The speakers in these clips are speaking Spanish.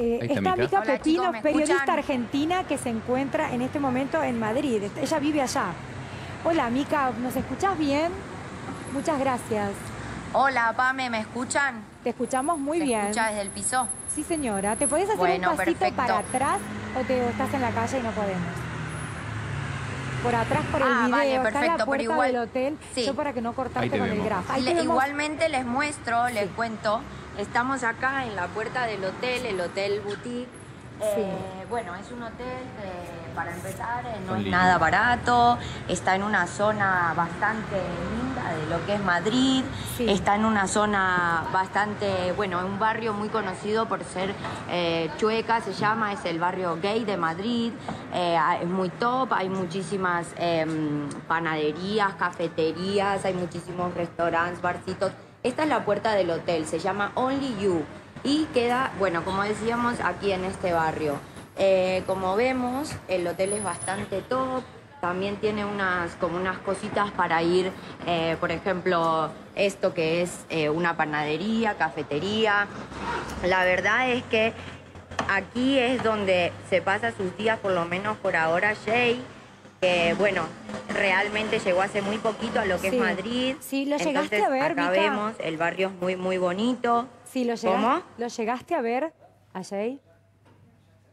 Eh, está está Mica. Mica Hola, Pepino, chicos, ¿me periodista escuchan? argentina que se encuentra en este momento en Madrid. Ella vive allá. Hola, Mica, ¿nos escuchás bien? Muchas gracias. Hola, Pame, ¿me escuchan? Te escuchamos muy ¿Se bien. escucha desde el piso? Sí, señora. ¿Te podés hacer Bueno, un pasito perfecto. para atrás o, te, o estás en la calle y no podemos? Por atrás, por el Ah, video. vale, está en la perfecto, pero puerta igual- del hotel. Sí. Yo para que no cortarte te con el vemos. graf. Ahí Le- igualmente les muestro, les Sí. cuento. Estamos acá en la puerta del hotel, el Hotel Boutique. Eh, bueno, es un hotel que, para empezar, eh, no Son es nada barato. Está en una zona bastante linda de lo que es Madrid. Sí. Está en una zona bastante, bueno, un barrio muy conocido por ser eh, Chueca, se llama, es el barrio gay de Madrid. Eh, es muy top, hay muchísimas em, panaderías, cafeterías, hay muchísimos restaurantes, barcitos. Esta es la puerta del hotel, se llama Only You y queda, bueno, como decíamos, aquí en este barrio. Eh, como vemos, el hotel es bastante top. También tiene unas, como unas cositas para ir, eh, por ejemplo, esto que es eh, una panadería, cafetería. La verdad es que aquí es donde se pasa sus días, por lo menos por ahora, Jay, que bueno, realmente llegó hace muy poquito a lo que Sí. es Madrid. Sí, lo llegaste Entonces, a ver, acá Mica. vemos, el barrio es muy, muy bonito. Sí, lo llegaste, ¿Cómo? ¿Lo llegaste a ver a Jay?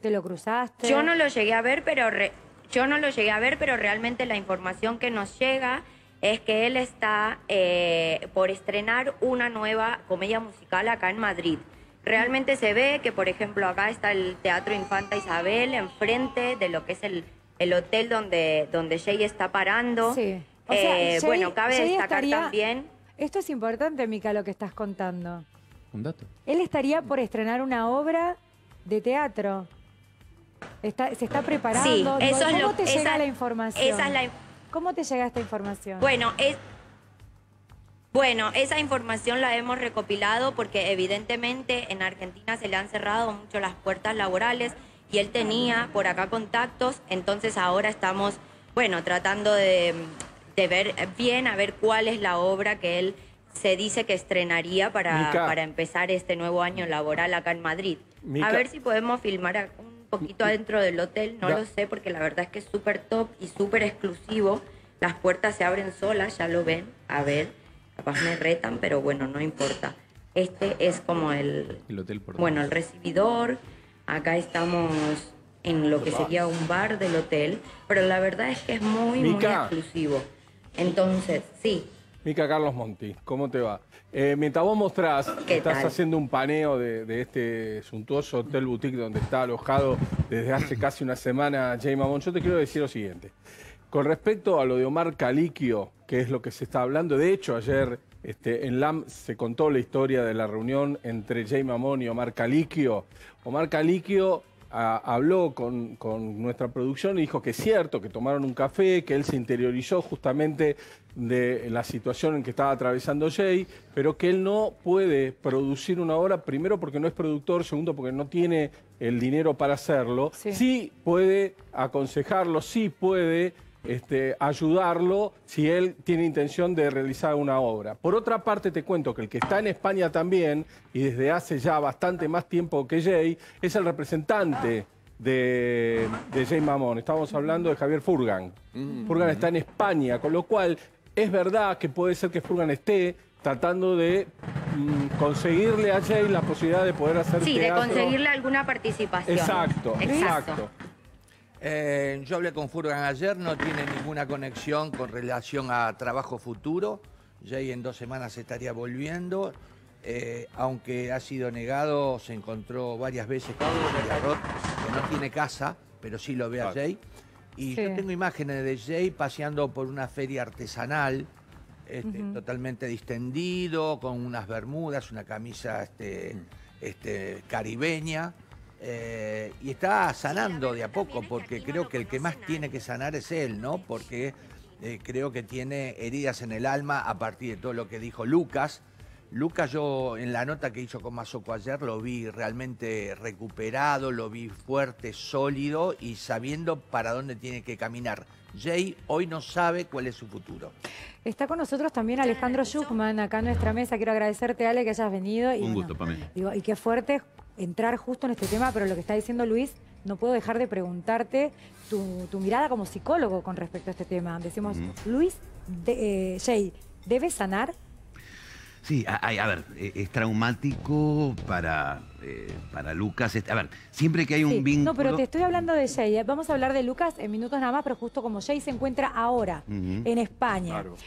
¿Te lo cruzaste? Yo no lo llegué a ver, pero re- yo no lo llegué a ver, pero realmente la información que nos llega es que él está eh, por estrenar una nueva comedia musical acá en Madrid. Realmente se ve que, por ejemplo, acá está el Teatro Infanta Isabel, enfrente de lo que es el, el hotel donde, donde Jay está parando. Sí. O sea, Eh, Jay- bueno, cabe Jay destacar estaría- también... Esto es importante, Mica, lo que estás contando. Un dato. Él estaría por estrenar una obra de teatro. Está- se está preparando. Sí, eso es ¿Cómo lo- te llega la información? esa es la- ¿Cómo te llega esta información? Bueno, es, bueno, esa información la hemos recopilado porque evidentemente en Argentina se le han cerrado mucho las puertas laborales y él tenía por acá contactos, entonces ahora estamos, bueno, tratando de, de ver bien, a ver cuál es la obra que él se dice que estrenaría para, Mica. para empezar este nuevo año laboral acá en Madrid. Mica. A ver si podemos filmar un poquito adentro del hotel, no Da- lo sé porque la verdad es que es súper top y súper exclusivo. Las puertas se abren solas, ya lo ven. A ver, capaz me retan, pero bueno, no importa. Este es como el, El hotel por bueno, el recibidor. Acá estamos en lo que sería un bar del hotel, pero la verdad es que es muy, muy exclusivo. Entonces, sí, Mica Carlos Monti, ¿cómo te va? Eh, mientras vos mostrás, ¿Qué estás tal? haciendo un paneo de, de este suntuoso hotel boutique donde está alojado desde hace casi una semana Jay Mamón. Yo te quiero decir lo siguiente. Con respecto a lo de Omar Caliquio, que es lo que se está hablando, de hecho ayer este, en LAM se contó la historia de la reunión entre Jay Mamón y Omar Caliquio. Omar Caliquio ah, habló con, con nuestra producción y dijo que es cierto, que tomaron un café, que él se interiorizó justamente de la situación en que estaba atravesando Jay, pero que él no puede producir una obra, primero porque no es productor, segundo porque no tiene el dinero para hacerlo. Sí. sí puede aconsejarlo, sí puede este, ayudarlo si él tiene intención de realizar una obra. Por otra parte, te cuento que el que está en España también, y desde hace ya bastante más tiempo que Jay, es el representante de, de Jay Mamón. Estamos hablando de Javier Furgan. Furgan está en España, con lo cual es verdad que puede ser que Furgan esté tratando de mm, conseguirle a Jay la posibilidad de poder hacer sí, de conseguirle alguna participación. Exacto, exacto. Eh, yo hablé con Furgan ayer, no tiene ninguna conexión con relación a trabajo futuro. Jay en dos semanas estaría volviendo. Eh, aunque ha sido negado, se encontró varias veces con Roth, que no tiene casa, pero sí lo ve a Jay. Y Sí. yo tengo imágenes de Jay paseando por una feria artesanal, este, totalmente distendido, con unas bermudas, una camisa este, este, caribeña. Eh, y está sanando de a poco, porque creo que el que más tiene que sanar es él, ¿no? Porque eh, creo que tiene heridas en el alma a partir de todo lo que dijo Lucas. Lucas, yo en la nota que hizo con Mazoco ayer lo vi realmente recuperado, lo vi fuerte, sólido y sabiendo para dónde tiene que caminar. Jay hoy no sabe cuál es su futuro. Está con nosotros también Alejandro Schuckman acá en nuestra mesa. Quiero agradecerte, Ale, que hayas venido. Y, Un bueno, gusto, Pamela. Digo, y qué fuerte entrar justo en este tema, pero lo que está diciendo Luis, no puedo dejar de preguntarte tu, tu mirada como psicólogo con respecto a este tema. Decimos, Luis, de, eh, Jay, ¿debe sanar? Sí, a, ver, eh, es traumático para, eh, para Lucas. Este- A ver, siempre que hay un Sí, vínculo... No, pero te estoy hablando de Jay. Vamos a hablar de Lucas en minutos nada más, pero justo como Jay se encuentra ahora en España. Claro.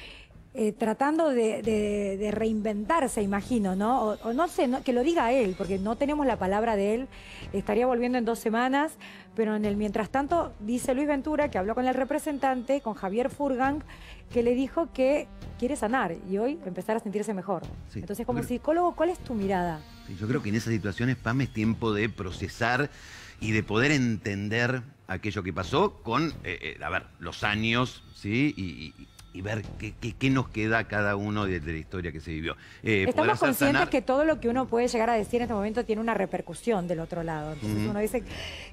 Eh, tratando de, de- de reinventarse, imagino, ¿no? O, o no sé, no- que lo diga él, porque no tenemos la palabra de él. Estaría volviendo en dos semanas, pero en el mientras tanto dice Luis Ventura que habló con el representante, con Javier Furgang, que le dijo que quiere sanar y hoy empezar a sentirse mejor. Sí. Entonces, como Pero- psicólogo, ¿cuál es tu mirada? Yo creo que en esas situaciones, Pam, es tiempo de procesar y de poder entender aquello que pasó con, eh, eh, a ver, los años, ¿sí? Y, y- y ver qué, qué- qué nos queda cada uno de, de la historia que se vivió. Eh, Estamos conscientes sanar- que todo lo que uno puede llegar a decir en este momento tiene una repercusión del otro lado. Entonces uno dice,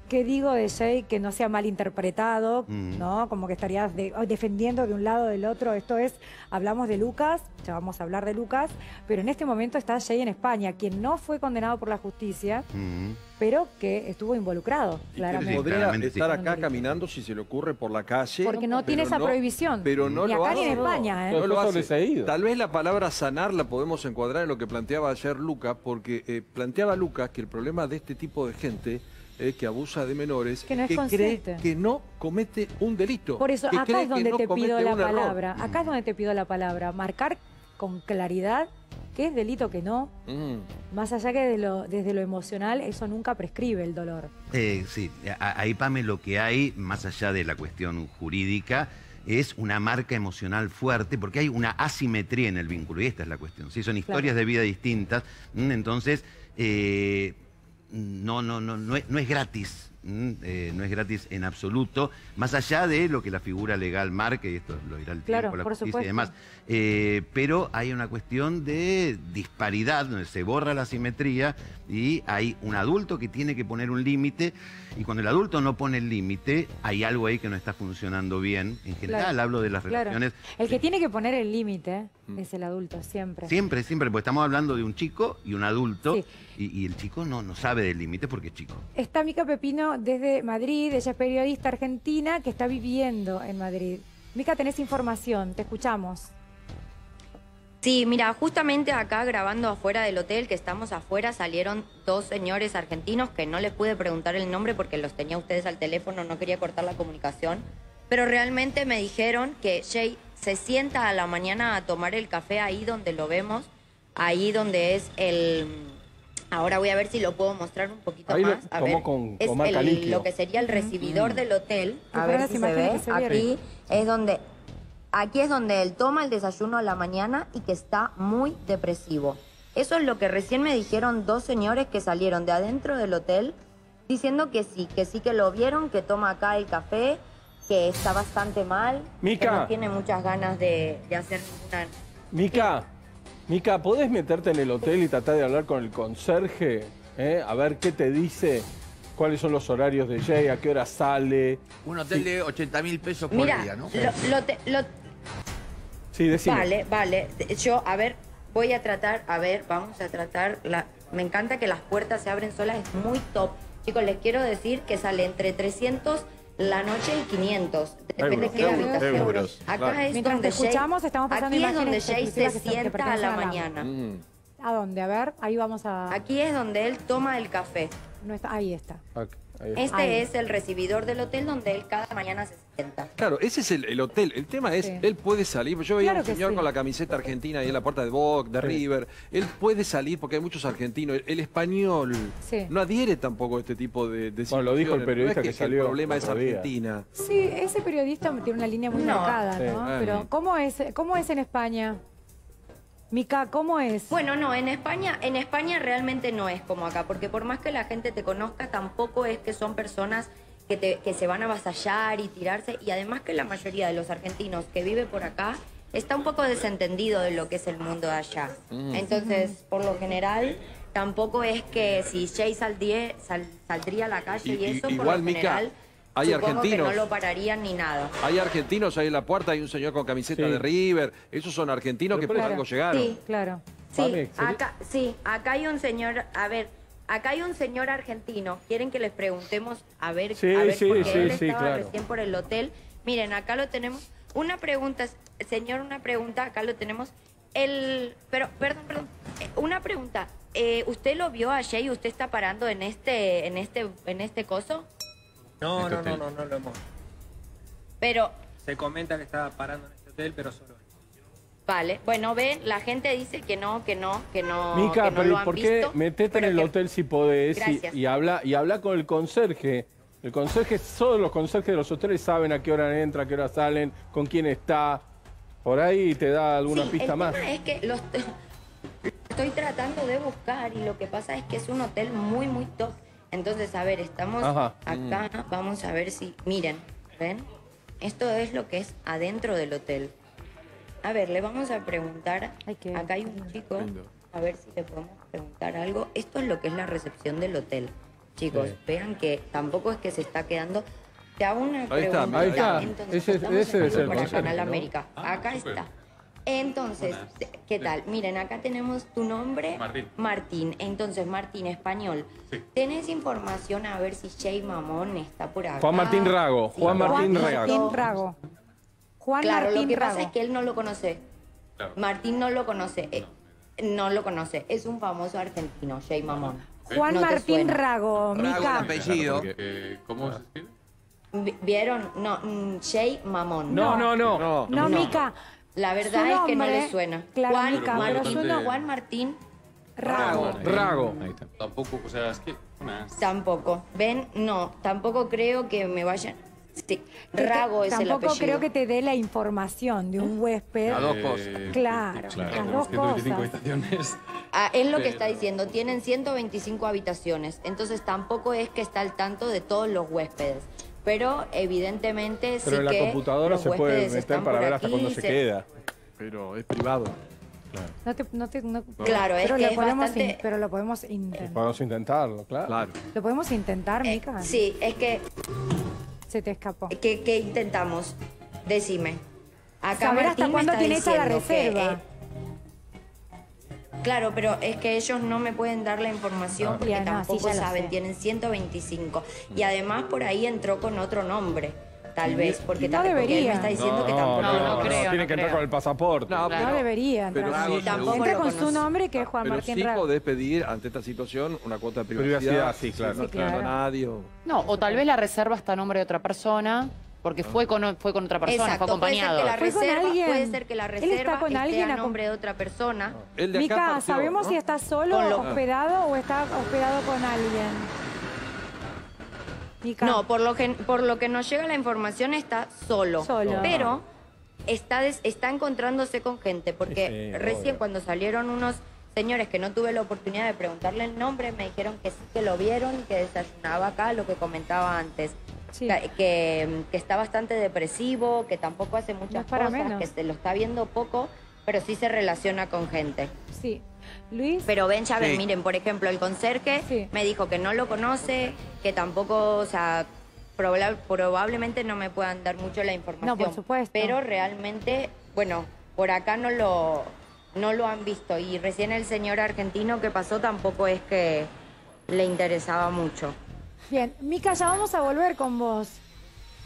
¿qué digo de Jay que no sea mal interpretado? Ujú. ¿No? Como que estarías de- defendiendo de un lado o del otro. Esto es, hablamos de Lucas, ya vamos a hablar de Lucas, pero en este momento está Jay en España, quien no fue condenado por la justicia. Pero que estuvo involucrado, que claramente. podría Claramente sí. estar acá caminando si se le ocurre por la calle. Porque no tiene esa prohibición. Pero no Ni lo acá hace. ni en España, ¿eh? No lo Fue hace. sobreseído. Tal vez la palabra sanar la podemos encuadrar en lo que planteaba ayer Lucas, porque eh, planteaba Lucas que el problema de este tipo de gente es que abusa de menores Que no es cree consciente. que no comete un delito. Por eso, que acá cree es que donde no te pido la error. palabra. Acá es donde te pido la palabra. Marcar con claridad qué es delito, qué no. Mm. Más allá que de lo- desde lo emocional, eso nunca prescribe el dolor. Eh, sí, a- ahí, Pame, lo que hay, más allá de la cuestión jurídica, es una marca emocional fuerte, porque hay una asimetría en el vínculo, y esta es la cuestión. ¿sí? Son historias de vida distintas, ¿m? entonces eh, no, no, no, no, es, no es gratis. ¿M? Eh, no es gratis en absoluto, más allá de lo que la figura legal marque, y esto lo dirá el Claro, tiempo, la por justicia supuesto. y demás. Eh, pero hay una cuestión de disparidad, donde se borra la simetría y hay un adulto que tiene que poner un límite y cuando el adulto no pone el límite, hay algo ahí que no está funcionando bien. En general Claro, hablo de las Claro. relaciones. El que tiene que poner el límite es el adulto, siempre. Siempre, siempre, porque estamos hablando de un chico y un adulto Sí. y, y el chico no, no sabe del límite porque es chico. Está Mica Pepino desde Madrid, ella es periodista argentina que está viviendo en Madrid. Mica, tenés información, te escuchamos. Sí, mira, justamente acá grabando afuera del hotel, que estamos afuera, salieron dos señores argentinos que no les pude preguntar el nombre porque los tenía ustedes al teléfono, no quería cortar la comunicación, pero realmente me dijeron que Jay se sienta a la mañana a tomar el café ahí donde lo vemos, ahí donde es el... Ahora voy a ver si lo puedo mostrar un poquito Ahí más. A ver, con- es con el- lo que sería el recibidor del hotel. A ver si se ve. se. Aquí es donde Aquí es donde él toma el desayuno a la mañana y que está muy depresivo. Eso es lo que recién me dijeron dos señores que salieron de adentro del hotel diciendo que sí, que sí que lo vieron, que toma acá el café, que está bastante mal, Mica. que no tiene muchas ganas de, de hacer ninguna... Mica, Mica, ¿podés meterte en el hotel y tratar de hablar con el conserje? eh? A ver qué te dice, cuáles son los horarios de Jay, a qué hora sale. Un hotel Sí. de 80 mil pesos por Mira, día, ¿no? lo- lo te- lo- Sí, decime. Vale, vale. Yo, a ver, voy a tratar, a ver, vamos a tratar. La, me encanta que las puertas se abren solas, es muy top. Chicos, les quiero decir que sale entre 300 la noche y 500. Depende Euros, qué euros, habitación. euros, Acá claro. es Mientras donde escuchamos, Jay, estamos pasando Aquí es donde Jay se sienta a la pertenecen a la- mañana. Mm. ¿A dónde? A ver, ahí vamos a... Aquí es donde él toma el café. no está- ahí está. Está. Este es el recibidor del hotel donde él cada mañana se sienta. Claro, ese es el, el hotel. El tema es, Sí. él puede salir. Yo veía Claro a un que señor sí. con la camiseta argentina ahí en la puerta de Boca, de Sí. River. Él puede salir porque hay muchos argentinos. El, el español Sí. no adhiere tampoco a este tipo de, de Bueno, lo dijo el periodista no es que salió El problema es día. Argentina. Sí, ese periodista tiene una línea muy No. marcada, Sí. ¿no? Ah. Pero ¿cómo es, ¿cómo es en España? Mica, ¿cómo es? Bueno, no, en España, en España realmente no es como acá, porque por más que la gente te conozca, tampoco es que son personas que, te- que se van a avasallar y tirarse, y además que la mayoría de los argentinos que vive por acá está un poco desentendido de lo que es el mundo de allá. Entonces, por lo general, tampoco es que si Jay saldría, sal- saldría a la calle y, Y- y- eso, por igual, lo Mica, general, hay supongo argentinos. que no lo pararían ni nada. Hay argentinos ahí en la puerta, hay un señor con camiseta Sí. de River. Esos son argentinos Pero que por claro. algo llegaron. Sí. Claro. Sí, acá, sí, acá hay un señor, a ver, acá hay un señor argentino. ¿Quieren que les preguntemos a ver, Sí, a ver sí, porque sí, él sí, estaba claro. recién por el hotel? Miren, acá lo tenemos. Una pregunta, señor, una pregunta. Acá lo tenemos. El, pero, perdón, perdón. Eh, Una pregunta. Eh, ¿Usted lo vio a Jay? ¿Usted está parando en este, en este, en este coso? No, Este no, no, hotel. no, no lo hemos. Pero, Se comenta que estaba parando en este hotel, pero solo él. vale. Bueno, ven, la gente dice que no, que no, que no, Mica, que no pero lo ¿y han ¿por qué visto, metete en el que- hotel si podés y, y habla y habla con el conserje? El conserje, todos los conserjes de los hoteles saben a qué hora entra, a qué hora salen, con quién está. Por ahí te da alguna Sí, pista el más. tema es que los estoy tratando de buscar y lo que pasa es que es un hotel muy, muy top. Entonces, a ver, estamos Ajá. acá, vamos a ver si, miren, ¿ven? Esto es lo que es adentro del hotel. A ver, le vamos a preguntar, Ay, qué- acá hay un chico, a ver si le podemos preguntar algo. Esto es lo que es la recepción del hotel. Chicos, Sí. vean que tampoco es que se está quedando... Te hago una Ahí está, pregunta. ahí está. Entonces, Ese- ser el para Canal ¿no? América. Acá está. Entonces, ¿qué tal? Miren, acá tenemos tu nombre. Martín. Martín. Entonces, Martín, español. Sí. ¿Tenés información a ver si Jay Mamón está por acá? Juan Martín Rago, Sí, Juan Martín Juan Rago. Martín Rago. Juan Claro, Martín lo que Rago. pasa es que él no lo conoce. Claro. Martín no lo conoce. eh, no lo conoce. Es un famoso argentino, Jay Mamón. Juan No Martín. Rago, Mica. apellido. Eh, ¿Cómo se escribe? Vi- ¿Vieron? No, mm, Jay Mamón. No, no, no. No, No, Mica. La Su verdad es que no le suena. claro, Juan, Martín, suena- Juan Martín Rago. Rago. Ahí está. Tampoco, o sea, es que... una- Tampoco. ¿Ven? No, tampoco creo que me vayan. Sí, Rago es el Tampoco apellido. creo que te dé la información de un huésped. A dos cosas. Eh, Claro, claro, las dos 125 cosas. habitaciones. Ah, es lo que está diciendo. Tienen 125 habitaciones. Entonces tampoco es que está al tanto de todos los huéspedes. Pero evidentemente Pero sí en la que computadora se puede meter para ver hasta cuándo se queda. pero es privado. No te, no te- no- Claro, es pero que lo es podemos bastante- in- pero lo podemos intentar. Podemos intentarlo, claro. Claro. Lo podemos intentar, Eh, Mica. sí, es que, Se te escapó. que intentamos. Decime. Acá Saber hasta cuándo tiene hecha la que, reserva. eh, Claro, pero es que ellos no me pueden dar la información porque Ya, no, sí, tampoco saben, tienen 125. Y además por ahí entró con otro nombre, tal vez, porque, No tal- porque él me está diciendo que No, tampoco no, no, conoce. creo, Tiene no que entrar con el pasaporte. No, no debería entrar. pero sí, tampoco Tampoco Entra con su nombre, que es Juan pero Martín sí podés pedir ante esta situación una cuota de privacidad. Privacidad, sí, claro. No Sí, claro. a nadie. o- No, o tal vez la reserva está a nombre de otra persona, porque fue con, fue con otra persona, Exacto, fue puede ser acompañado. que la Fue con reserva, alguien. puede ser que la Él está reserva con esté alguien a nombre de otra persona. De Mica, partió, ¿sabemos ¿no? si está solo, lo- hospedado o está hospedado con alguien? Mica. No, por lo que por lo que nos llega la información está solo. Solo. Pero está des- está encontrándose con gente porque Sí, sí, recién obvio. cuando salieron unos señores que no tuve la oportunidad de preguntarle el nombre, me dijeron que sí que lo vieron, que desayunaba acá, lo que comentaba antes. Sí. Que, que- está bastante depresivo, que tampoco hace No muchas para cosas, menos. que se lo está viendo poco, pero sí se relaciona con gente. Sí. Luis. Pero ven, ya ven, Sí. miren, por ejemplo, el conserje Sí. me dijo que no lo conoce, que tampoco, o sea, proba- probablemente no me puedan dar mucho la información. No, por supuesto. Pero realmente, bueno, por acá no lo, no lo han visto. Y recién el señor argentino que pasó tampoco es que le interesaba mucho. Bien, Mica, ya vamos a volver con vos.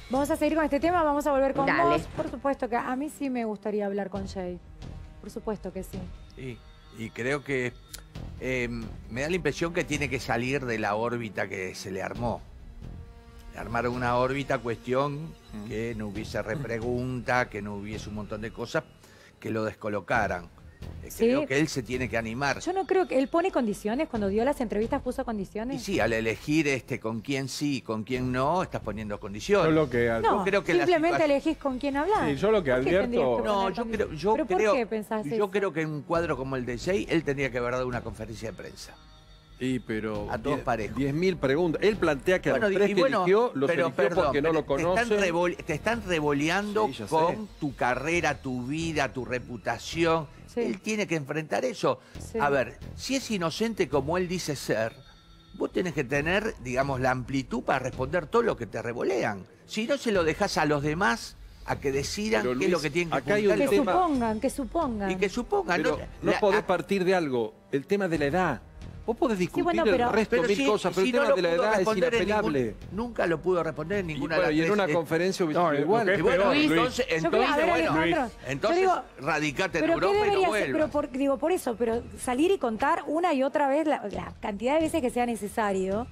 Vamos a seguir con este tema, vamos a volver con Dale. vos. Por supuesto que a mí sí me gustaría hablar con Jay. Por supuesto que sí. Sí, y creo que eh, me da la impresión que tiene que salir de la órbita que se le armó. Le armaron una órbita, cuestión que no hubiese repregunta, que no hubiese un montón de cosas que lo descolocaran. Eh, Sí. Creo que él se tiene que animar. Yo no creo que él pone condiciones, cuando dio las entrevistas puso Y condiciones. sí, al elegir este con quién sí y con quién no, estás poniendo condiciones. Yo lo que ad- No, creo que la simplemente situación- elegís con quién hablar. Sí, yo lo que ¿Por qué advierto- tendrías que No, yo creo, yo ¿Pero creo, por qué pensás yo eso? creo que en un cuadro como el de Jay, él tendría que haber dado una conferencia de prensa. Sí, pero. A todos parejos. 10.000 preguntas. Él plantea que a los y- tres y que bueno, eligió, los pero, eligió perdón, porque no lo conocen. Te están, revol- te están revoleando Sí, ya sé. con tu carrera, tu vida, tu reputación. Sí. Él tiene que enfrentar eso. Sí. A ver, si es inocente como él dice ser, vos tenés que tener, digamos, la amplitud para responder todo lo que te revolean. Si no, se lo dejas a los demás a que decidan qué es lo que tienen que acá hay un Que tema- supongan, que supongan. Y que supongan. Pero ¿no? no La- podés a- partir de algo. El tema de la edad. Vos podés discutir bueno, pero- el resto, mil si- cosas, pero si el tema de la edad es inapelable. ningún- nunca lo pudo responder en Y, ninguna bueno, de y en una eh, conferencia hubiese No, igual. es Y bueno, Luis. entonces, entonces, ver, bueno, digo, radicate en Pero ¿qué Europa y no vuelvas. Pero por, digo, por eso, pero salir y contar una y otra vez la, la cantidad de veces que sea necesario.